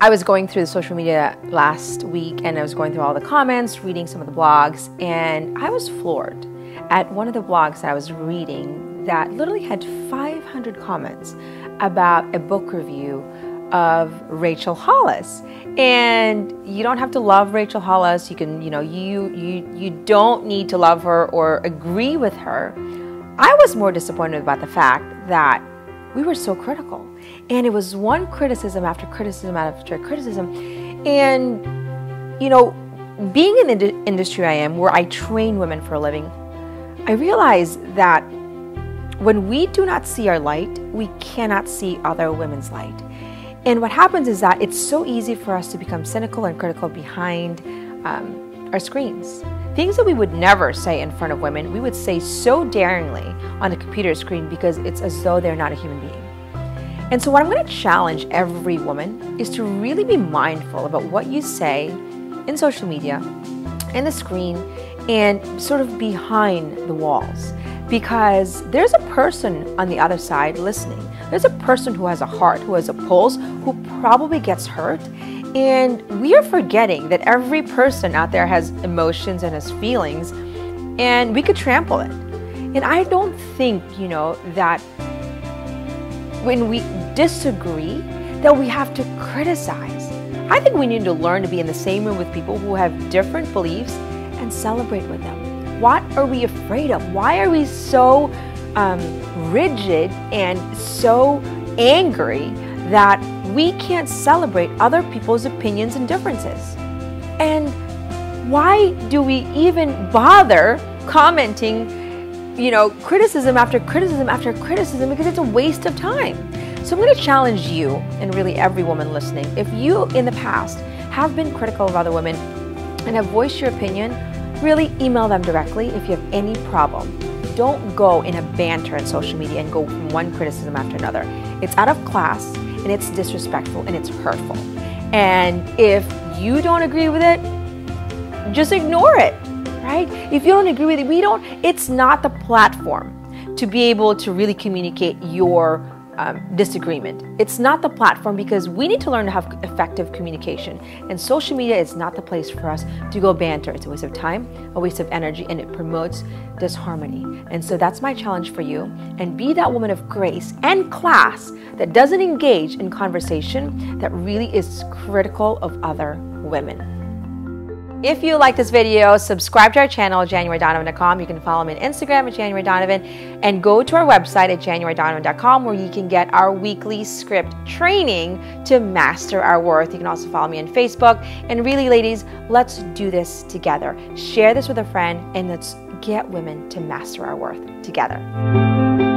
I was going through the social media last week and I was going through all the comments, reading some of the blogs, and I was floored at one of the blogs that I was reading that literally had 500 comments about a book review of Rachel Hollis. And you don't have to love Rachel Hollis. You can, you know, you you you don't need to love her or agree with her. I was more disappointed about the fact that we were so critical. And it was one criticism after criticism after criticism. And you know, being in the industry I am where I train women for a living, I realize that when we do not see our light, we cannot see other women's light. And what happens is that it's so easy for us to become cynical and critical behind um, our screens. Things that we would never say in front of women, we would say so daringly on a computer screen because it's as though they're not a human being. And so, what I'm going to challenge every woman is to really be mindful about what you say in social media, in the screen, and sort of behind the walls because there's a person on the other side listening. There's a person who has a heart, who has a pulse, who probably gets hurt. And we are forgetting that every person out there has emotions and has feelings, and we could trample it. And I don't think, you know, that when we disagree, that we have to criticize. I think we need to learn to be in the same room with people who have different beliefs and celebrate with them. What are we afraid of? Why are we so um, rigid and so angry that we can't celebrate other people's opinions and differences? And why do we even bother commenting, you know, criticism after criticism after criticism because it's a waste of time? So I'm going to challenge you and really every woman listening. If you in the past have been critical of other women and have voiced your opinion, really email them directly if you have any problem. Don't go in a banter on social media and go from one criticism after another. It's out of class and it's disrespectful and it's hurtful. And if you don't agree with it, just ignore it, right? If you don't agree with it, we don't, it's not the platform to be able to really communicate your um, disagreement. It's not the platform because we need to learn to have effective communication. And social media is not the place for us to go banter. It's a waste of time, a waste of energy, and it promotes disharmony. And so that's my challenge for you. And be that woman of grace and class that doesn't engage in conversation that really is critical of other women. If you like this video, subscribe to our channel januarydonovan.com. You can follow me on Instagram at januarydonovan and go to our website at januarydonovan.com where you can get our weekly script training to master our worth. You can also follow me on Facebook. And really, ladies, let's do this together. Share this with a friend and let's get women to master our worth together.